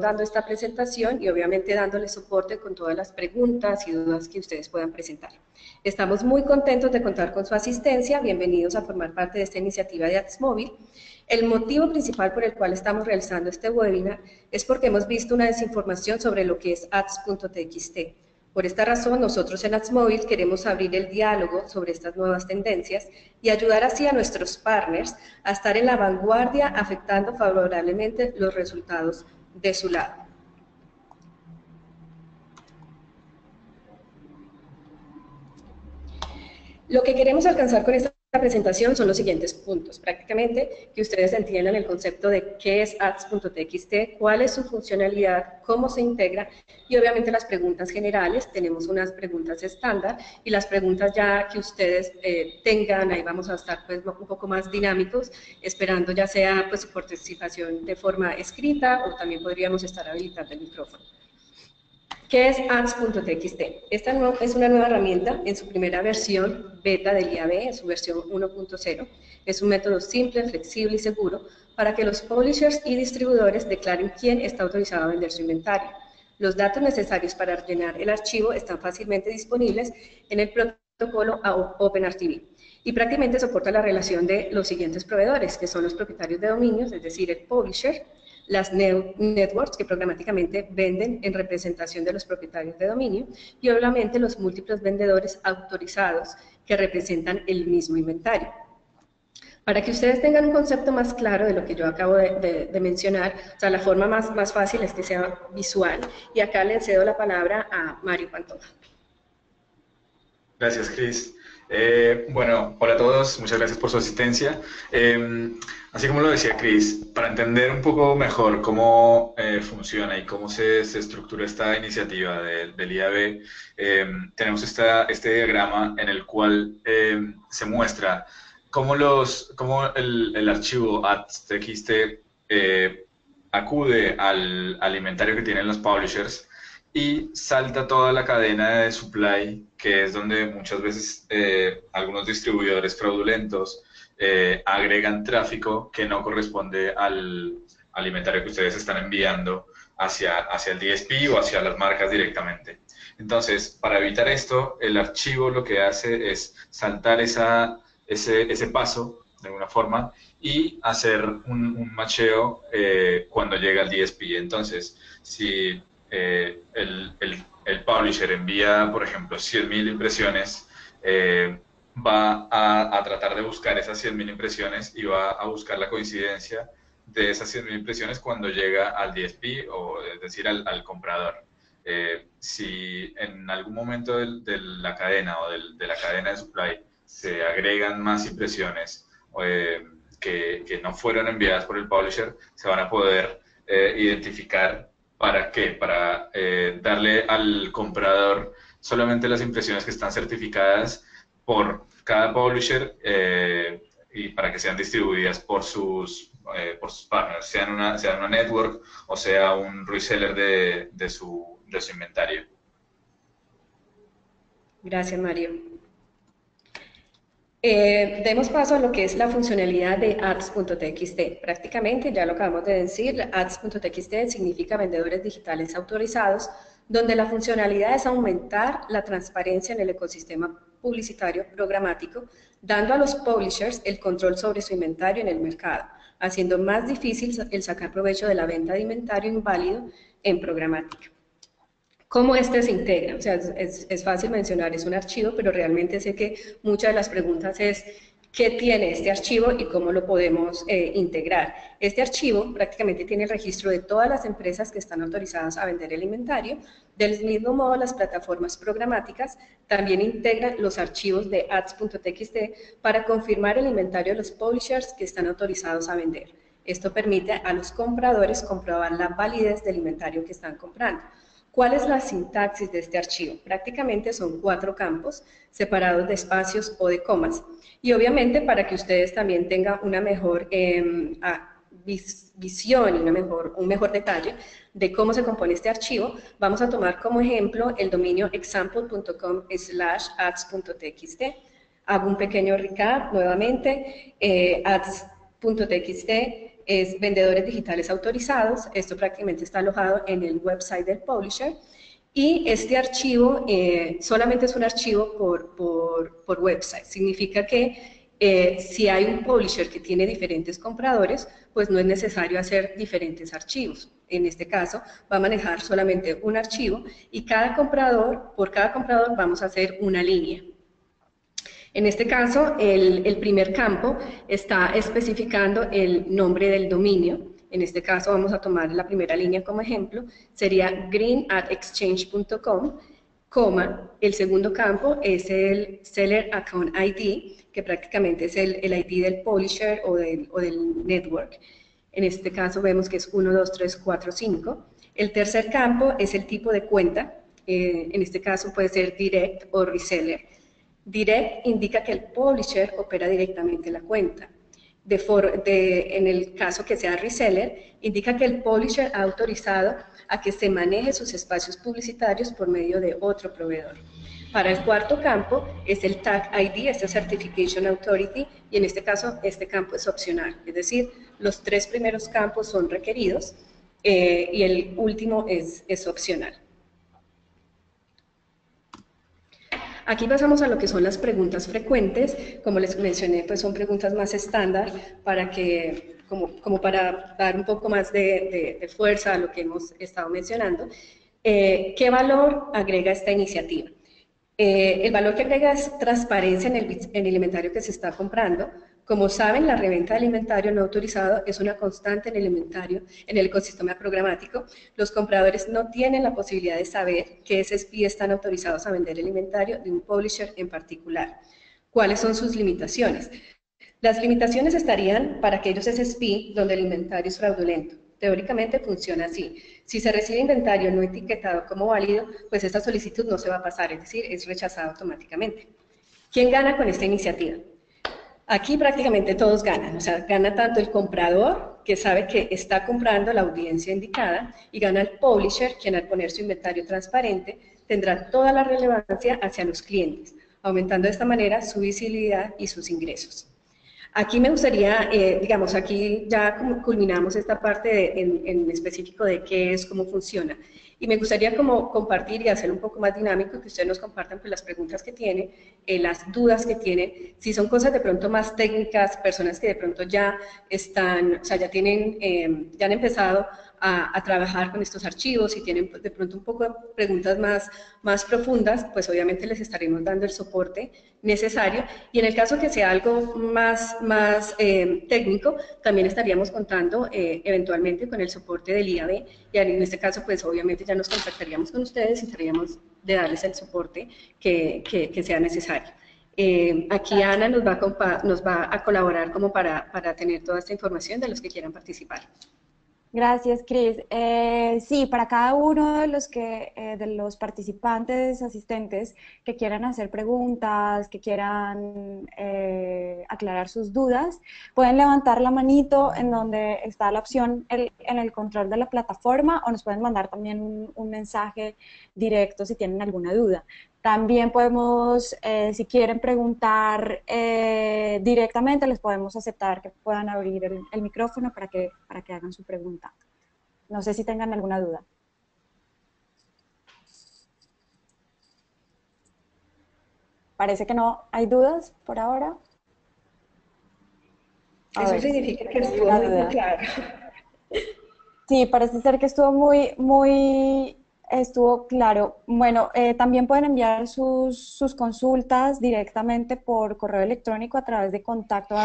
dando esta presentación y obviamente dándole soporte con todas las preguntas y dudas que ustedes puedan presentar. Estamos muy contentos de contar con su asistencia, bienvenidos a formar parte de esta iniciativa de Móvil. El motivo principal por el cual estamos realizando este webinar es porque hemos visto una desinformación sobre lo que es ads.txt. Por esta razón, nosotros en AdsMobile queremos abrir el diálogo sobre estas nuevas tendencias y ayudar así a nuestros partners a estar en la vanguardia afectando favorablemente los resultados de su lado. Lo que queremos alcanzar con esta presentación son los siguientes puntos. Prácticamente que ustedes entiendan el concepto de qué es ads.txt, cuál es su funcionalidad, cómo se integra y obviamente las preguntas generales. Tenemos unas preguntas estándar y las preguntas ya que ustedes eh, tengan, ahí vamos a estar pues un poco más dinámicos, esperando ya sea pues su participación de forma escrita o también podríamos estar habilitando el micrófono. ¿Qué es ads.txt? Esta es una nueva herramienta en su primera versión beta del IAB, en su versión 1.0. Es un método simple, flexible y seguro para que los publishers y distribuidores declaren quién está autorizado a vender su inventario. Los datos necesarios para llenar el archivo están fácilmente disponibles en el protocolo OpenRTB y prácticamente soporta la relación de los siguientes proveedores, que son los propietarios de dominios, es decir, el publisher, las networks que programáticamente venden en representación de los propietarios de dominio y obviamente los múltiples vendedores autorizados que representan el mismo inventario. Para que ustedes tengan un concepto más claro de lo que yo acabo de, mencionar, o sea, la forma más, más fácil es que sea visual. Y acá le cedo la palabra a Mario Pantoja. Gracias, Cris. Eh, bueno, hola a todos, muchas gracias por su asistencia. Em, así como lo decía Chris, para entender un poco mejor cómo eh, funciona y cómo se, estructura esta iniciativa del IAB, em, tenemos este diagrama en el cual em, se muestra cómo, el, el archivo ads.txt eh, acude al, al inventario que tienen los publishers y salta toda la cadena de supply, que es donde muchas veces eh, algunos distribuidores fraudulentos eh, agregan tráfico que no corresponde al, alimentario que ustedes están enviando hacia, hacia el DSP o hacia las marcas directamente. Entonces, para evitar esto, el archivo lo que hace es saltar esa, ese, ese paso de alguna forma y hacer un, un macheo eh, cuando llega al DSP. Entonces, si eh, el, el, publisher envía, por ejemplo, 100.000 impresiones, eh, va a, a, tratar de buscar esas 100.000 impresiones y va a buscar la coincidencia de esas 100.000 impresiones cuando llega al DSP o es decir, al, al comprador. Eh, si en algún momento de, la cadena o de, la cadena de supply se agregan más impresiones que, que, no fueron enviadas por el publisher, se van a poder identificar ¿Para qué? Para eh, darle al comprador solamente las impresiones que están certificadas por cada publisher eh, y para que sean distribuidas por sus, eh, por sus partners, sean una, sea una network o sea un reseller de, de, su, de su inventario. Gracias, Mario. Eh, demos paso a lo que es la funcionalidad de ads.txt. Prácticamente, ya lo acabamos de decir, ads.txt significa vendedores digitales autorizados, donde la funcionalidad es aumentar la transparencia en el ecosistema publicitario programático, dando a los publishers el control sobre su inventario en el mercado, haciendo más difícil el sacar provecho de la venta de inventario inválido en programática. ¿Cómo este se integra? O sea, es, fácil mencionar, es un archivo, pero realmente sé que muchas de las preguntas es qué tiene este archivo y cómo lo podemos eh, integrar. Este archivo prácticamente tiene el registro de todas las empresas que están autorizadas a vender el inventario. Del mismo modo, las plataformas programáticas también integran los archivos de ads.txt para confirmar el inventario de los publishers que están autorizados a vender. Esto permite a los compradores comprobar la validez del inventario que están comprando. ¿Cuál es la sintaxis de este archivo? Prácticamente son cuatro campos separados de espacios o de comas. Y obviamente para que ustedes también tengan una mejor em, visión y una mejor, un mejor detalle de cómo se compone este archivo, vamos a tomar como ejemplo el dominio example.com slash ads.txt. Hago un pequeño recap nuevamente. Eh, ads.txt es vendedores digitales autorizados. Esto prácticamente está alojado en el website del publisher. Y este archivo eh, solamente es un archivo por, por, por website. Significa que eh, si hay un publisher que tiene diferentes compradores, pues no es necesario hacer diferentes archivos. En este caso, va a manejar solamente un archivo y cada comprador, por cada comprador vamos a hacer una línea. En este caso, el, primer campo está especificando el nombre del dominio. En este caso vamos a tomar la primera línea como ejemplo, sería greenatexchange.com, coma, el segundo campo es el Seller Account ID, que prácticamente es el, ID del publisher o del, network. En este caso vemos que es 1, 2, 3, 4, 5. El tercer campo es el tipo de cuenta, eh, en este caso puede ser direct o reseller. Direct indica que el publisher opera directamente la cuenta. De en el caso que sea reseller, indica que el publisher ha autorizado a que se maneje sus espacios publicitarios por medio de otro proveedor. Para el cuarto campo es el Tag ID, este Certification Authority, y en este caso este campo es opcional, es decir, los tres primeros campos son requeridos eh, y el último es, es opcional. Aquí pasamos a lo que son las preguntas frecuentes. Como les mencioné, pues son preguntas más estándar para que, como, como para dar un poco más de, fuerza a lo que hemos estado mencionando. Eh, ¿Qué valor agrega esta iniciativa? Eh, el valor que agrega es transparencia en el, en el inventario que se está comprando, como saben, la reventa de alimentario no autorizado es una constante en el inventario, en el ecosistema programático. Los compradores no tienen la posibilidad de saber qué SSP están autorizados a vender el inventario de un publisher en particular. ¿Cuáles son sus limitaciones? Las limitaciones estarían para aquellos SSP donde el inventario es fraudulento. Teóricamente funciona así. Si se recibe inventario no etiquetado como válido, pues esta solicitud no se va a pasar, es decir, es rechazada automáticamente. ¿Quién gana con esta iniciativa? Aquí prácticamente todos ganan, o sea, gana tanto el comprador, que sabe que está comprando la audiencia indicada, y gana el publisher, quien al poner su inventario transparente tendrá toda la relevancia hacia los clientes, aumentando de esta manera su visibilidad y sus ingresos. Aquí me gustaría, eh, digamos, aquí ya culminamos esta parte en, en específico de qué es, cómo funciona. Y me gustaría como compartir y hacer un poco más dinámico, que ustedes nos compartan pues, las preguntas que tienen, eh, las dudas que tienen, si son cosas de pronto más técnicas, personas que de pronto ya están, o sea, ya tienen, eh, ya han empezado a, trabajar con estos archivos y tienen de pronto un poco de preguntas más, más profundas, pues obviamente les estaremos dando el soporte necesario. Y en el caso que sea algo más, más eh, técnico, también estaríamos contando eh, eventualmente con el soporte del IAB y en este caso, pues obviamente ya nos contactaríamos con ustedes y trataríamos de darles el soporte que, que, sea necesario. Eh, aquí Ana nos va, a, nos va a colaborar como para, para tener toda esta información de los que quieran participar. Gracias, Cris. Eh, sí, para cada uno de los, que, eh, de los participantes, asistentes que quieran hacer preguntas, que quieran eh, aclarar sus dudas, pueden levantar la manito en donde está la opción en el control de la plataforma o nos pueden mandar también un mensaje directo si tienen alguna duda. También podemos, eh, si quieren preguntar eh, directamente, les podemos aceptar que puedan abrir el, micrófono para que, para que hagan su pregunta. No sé si tengan alguna duda. Parece que no hay dudas por ahora. Eso significa que estuvo muy claro. Sí, parece ser que estuvo muy, muy Estuvo claro. Bueno, eh, también pueden enviar sus, consultas directamente por correo electrónico a través de contacto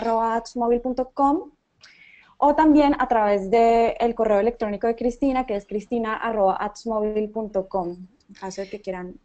o también a través del correo electrónico de Cristina, que es cristina.atsmobile.com, en caso de que quieran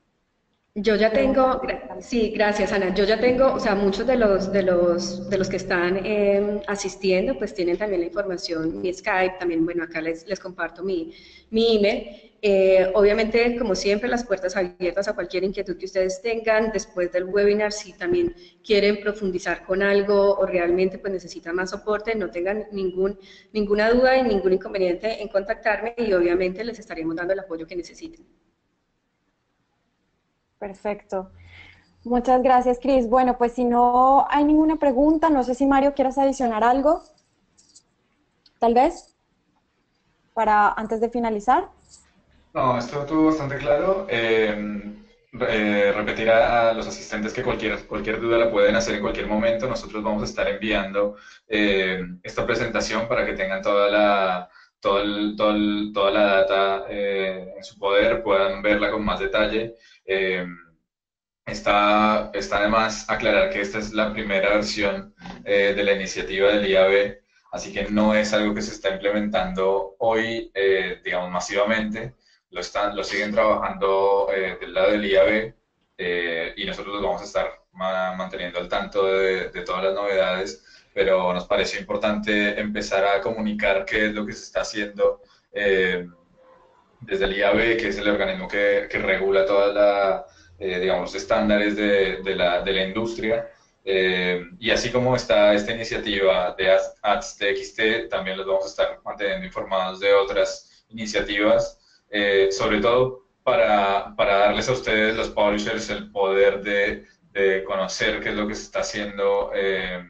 yo ya tengo, sí, gracias Ana. Yo ya tengo, o sea, muchos de los de los de los que están em, asistiendo, pues tienen también la información, mi Skype, también, bueno, acá les, les comparto mi, mi email. Eh, obviamente, como siempre, las puertas abiertas a cualquier inquietud que ustedes tengan después del webinar, si también quieren profundizar con algo o realmente pues necesitan más soporte, no tengan ningún, ninguna duda y ningún inconveniente en contactarme y obviamente les estaremos dando el apoyo que necesiten. Perfecto. Muchas gracias, Cris. Bueno, pues si no hay ninguna pregunta, no sé si Mario quieras adicionar algo. tal vez, para antes de finalizar. No, esto estuvo bastante claro. Eh, eh, repetir a, los asistentes que cualquier, cualquier duda la pueden hacer en cualquier momento. Nosotros vamos a estar enviando eh, esta presentación para que tengan toda la, toda la data eh, en su poder, puedan verla con más detalle. está, está además aclarar que esta es la primera versión de la iniciativa del IAB, así que no es algo que se está implementando hoy, digamos, masivamente lo, están, lo siguen trabajando eh, del lado del IAB eh, y nosotros los vamos a estar manteniendo al tanto de, todas las novedades, pero nos pareció importante empezar a comunicar qué es lo que se está haciendo eh, desde el IAB, que es el organismo que, que regula toda la, digamos, estándares de, de, la, de la industria. y así como está esta iniciativa de Ads TXT, también los vamos a estar manteniendo informados de otras iniciativas eh, sobre todo para, para, darles a ustedes, los publishers, el poder de, de conocer qué es lo que se está haciendo eh,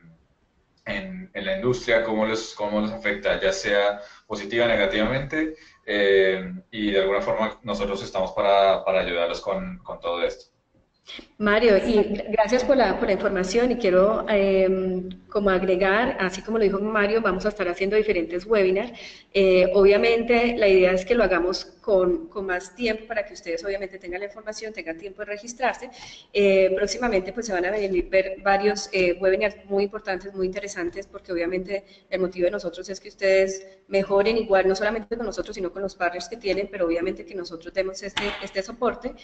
en, en, la industria, cómo los, cómo los afecta, ya sea positiva o negativamente, eh, y de alguna forma nosotros estamos para, para ayudarlos con, con todo esto. Mario, y gracias por la, por la información y quiero em, como agregar, así como lo dijo Mario, vamos a estar haciendo diferentes webinars. Eh, obviamente la idea es que lo hagamos con, con, más tiempo para que ustedes obviamente tengan la información, tengan tiempo de registrarse. Eh, próximamente pues se van a venir ver varios eh, webinars muy importantes, muy interesantes, porque obviamente el motivo de nosotros es que ustedes mejoren igual, no solamente con nosotros, sino con los partners que tienen, pero obviamente que nosotros demos este, este soporte.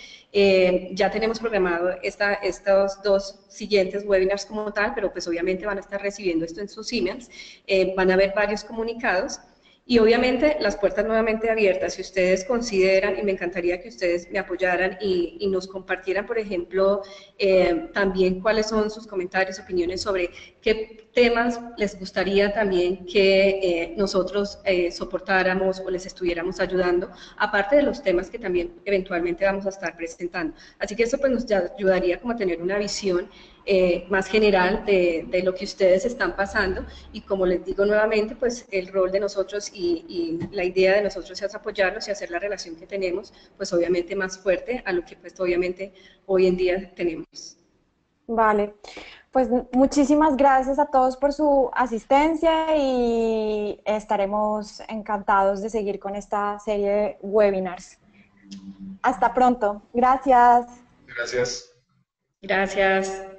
ya tenemos programado esta, estos dos siguientes webinars como tal, pero pues obviamente van a estar recibiendo esto en sus emails, eh, van a haber varios comunicados y obviamente las puertas nuevamente abiertas, si ustedes consideran, y me encantaría que ustedes me apoyaran y, nos compartieran, por ejemplo, eh, también cuáles son sus comentarios, opiniones sobre qué temas les gustaría también que eh, nosotros eh, soportáramos o les estuviéramos ayudando, aparte de los temas que también eventualmente vamos a estar presentando. Así que eso pues nos ayudaría como a tener una visión eh, más general de, de, lo que ustedes están pasando y como les digo nuevamente, pues el rol de nosotros y, y, la idea de nosotros es apoyarlos y hacer la relación que tenemos, pues obviamente más fuerte a lo que pues obviamente hoy en día tenemos. Vale, pues muchísimas gracias a todos por su asistencia y estaremos encantados de seguir con esta serie de webinars. Hasta pronto. Gracias. Gracias. Gracias.